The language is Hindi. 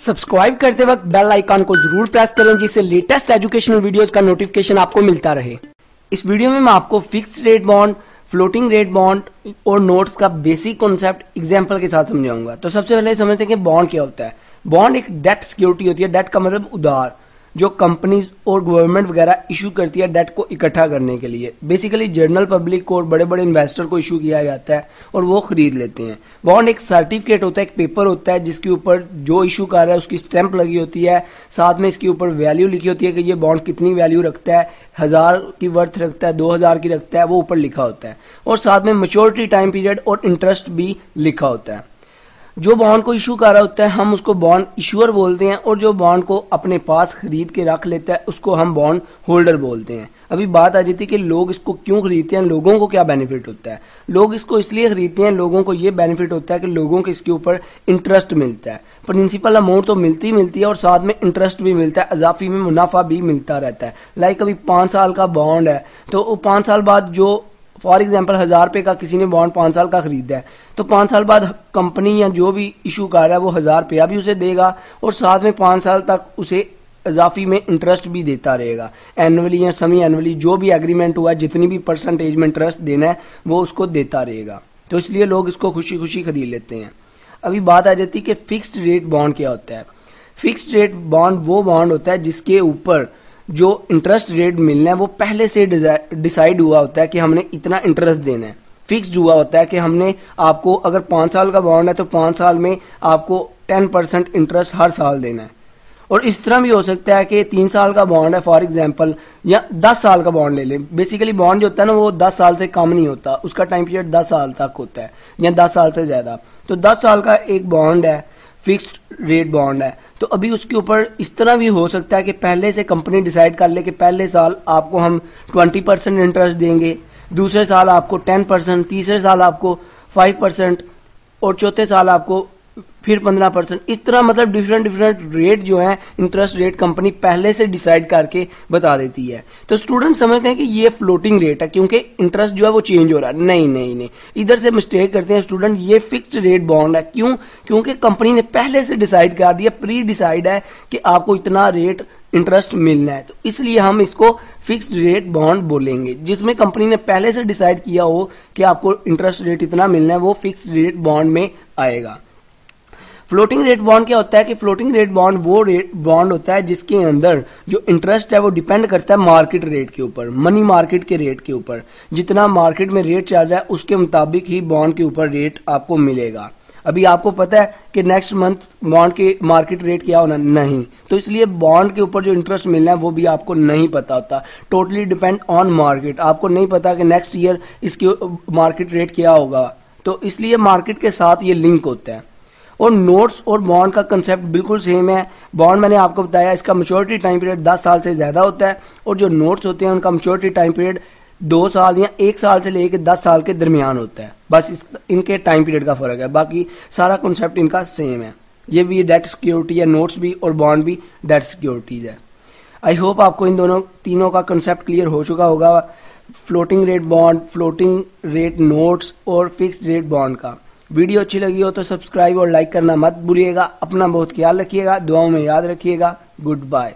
सब्सक्राइब करते वक्त बेल आइकॉन को ज़रूर प्रेस करें, जिससे लेटेस्ट एजुकेशनल वीडियोस का नोटिफिकेशन आपको मिलता रहे। इस वीडियो में मैं आपको fix rate bond floating rate bond और नोट्स का बेसिक कॉन्सेप्ट एग्ज़ाम्पल के साथ समझाऊँगा। तो सबसे पहले समझते हैं कि बॉन्ड क्या होता है। बॉन्ड एक डेट सिक्योरिटी होती है। डेट का मतलब उधार। जो कंपनीज़ और गवर्नमेंट वगैरह इशू करती है डेट को इकट्ठा करने के लिए। बेसिकली जनरल पब्लिक को और बड़े बड़े इन्वेस्टर को इशू किया जाता है और वो खरीद लेते हैं। बॉन्ड एक सर्टिफिकेट होता है, एक पेपर होता है, जिसके ऊपर जो इशू कर रहा है, उसकी स्टैंप लगी होती है। साथ में इसके ऊपर वैल्यू लिखी होती है कि ये बॉन्ड कितनी वैल्यू रखता है, हज़ार की वर्थ रखता है, दो हज़ार की रखता है, वो ऊपर लिखा होता है। और साथ में मेच्योरिटी टाइम पीरियड और इंटरेस्ट भी लिखा होता है। जो बॉन्ड को इशू कर रहा होता है, हम उसको बॉन्ड इशूअर बोलते हैं और जो बॉन्ड को अपने पास खरीद के रख लेता है, उसको हम बॉन्ड होल्डर बोलते हैं। अभी बात आ जाती है कि लोग इसको क्यों खरीदते हैं, लोगों को क्या बेनिफिट होता है? लोग इसको इसलिए खरीदते हैं, लोगों को ये बेनिफिट होता है कि लोगों को इसके ऊपर इंटरेस्ट मिलता है। प्रिंसिपल अमाउंट तो मिलती ही मिलती है और साथ में इंटरेस्ट भी मिलता है अजाफी में मुनाफा भी मिलता रहता है। लाइक अभी पाँच साल का बॉन्ड है तो पाँच साल बाद जो फॉर एग्ज़ाम्पल हज़ार रुपए का किसी ने बॉन्ड पाँच साल का खरीदा है तो पाँच साल बाद कंपनी या जो भी इशू कर रहा है, वो हज़ार रुपया भी उसे देगा और साथ में पाँच साल तक उसे इजाफी में इंटरेस्ट भी देता रहेगा। एनुअली या समी एनुअली जो भी एग्रीमेंट हुआ है जितनी भी परसेंटेज में इंटरेस्ट देना है, वो उसको देता रहेगा। तो इसलिए लोग इसको खुशी खुशी खरीद लेते हैं। अभी बात आ जाती है कि फिक्स्ड रेट बॉन्ड क्या होता है। फिक्स्ड रेट बॉन्ड वो बॉन्ड होता है जिसके ऊपर जो इंटरेस्ट रेट मिलना है, वो पहले से डिसाइड हुआ होता है कि हमने इतना इंटरेस्ट देना है। फिक्स्ड हुआ होता है कि हमने आपको, अगर पाँच साल का बॉन्ड है तो पाँच साल में आपको टेन परसेंट इंटरेस्ट हर साल देना है। और इस तरह भी हो सकता है कि तीन साल का बॉन्ड है फॉर एग्ज़ाम्पल या दस साल का बॉन्ड ले लें। बेसिकली बॉन्ड जो होता है ना, वो दस साल से कम नहीं होता। उसका टाइम पीरियड दस साल तक होता है, या दस साल से ज़्यादा। तो दस साल का एक बॉन्ड है फिक्स्ड रेट बॉन्ड है। तो अभी उसके ऊपर इस तरह भी हो सकता है कि पहले से कंपनी डिसाइड कर ले कि पहले साल आपको हम ट्वेंटी परसेंट इंटरेस्ट देंगे, दूसरे साल आपको 10 परसेंट तीसरे साल आपको 5 परसेंट और चौथे साल आपको फिर पंद्रह परसेंट। इस तरह मतलब डिफरेंट डिफरेंट रेट जो है इंटरेस्ट रेट कंपनी पहले से डिसाइड करके बता देती है। तो स्टूडेंट समझते हैं कि ये फ्लोटिंग रेट है, क्योंकि इंटरेस्ट जो है वो चेंज हो रहा है। नहीं नहीं नहीं। इधर से मिस्टेक करते हैं स्टूडेंट ये फिक्स्ड रेट बॉन्ड है। क्यों? क्योंकि कंपनी ने पहले से डिसाइड कर दिया प्री डिसाइड है कि आपको इतना रेट इंटरेस्ट मिलना है। तो इसलिए हम इसको फिक्स्ड रेट बॉन्ड बोलेंगे। जिसमें कंपनी ने पहले से डिसाइड किया हो कि आपको इंटरेस्ट रेट इतना मिलना है, वो फिक्स्ड रेट बॉन्ड में आएगा। फ्लोटिंग रेट बॉन्ड क्या होता है कि फ्लोटिंग रेट बॉन्ड वो रेट बॉन्ड होता है जिसके अंदर जो इंटरेस्ट है वो डिपेंड करता है मार्केट रेट के ऊपर मनी मार्केट के रेट के ऊपर। जितना मार्केट में रेट चल रहा है, उसके मुताबिक ही बॉन्ड के ऊपर रेट आपको मिलेगा। अभी आपको पता है कि नेक्स्ट मंथ बॉन्ड के मार्केट रेट क्या होना? नहीं। तो इसलिए बॉन्ड के ऊपर जो इंटरेस्ट मिलना है, वो भी आपको नहीं पता होता। टोटली डिपेंड ऑन मार्केट आपको नहीं पता कि नेक्स्ट ईयर इसके मार्केट रेट क्या होगा। तो इसलिए मार्केट के साथ ये लिंक होता है। और नोट्स और बॉन्ड का कंसेप्ट बिल्कुल सेम है। बॉन्ड मैंने आपको बताया, इसका मेच्योरिटी टाइम पीरियड दस साल से ज़्यादा होता है और जो नोट्स होते हैं, उनका मेच्योरिटी टाइम पीरियड दो साल या एक साल से लेकर दस साल के दरमियान होता है। बस इस, इनके टाइम पीरियड का फ़र्क है। बाकी सारा कॉन्सेप्ट इनका सेम है। ये भी डेट सिक्योरिटी है नोट्स भी और बॉन्ड भी डेट सिक्योरिटीज है। आई होप आपको इन दोनों, तीनों का कंसेप्ट क्लियर हो चुका होगा। Floating rate bond floating rate notes और फिक्स्ड रेट बॉन्ड का। वीडियो अच्छी लगी हो तो सब्सक्राइब और लाइक करना मत भूलिएगा। अपना बहुत ख्याल रखिएगा, दुआओं में याद रखिएगा। Good bye.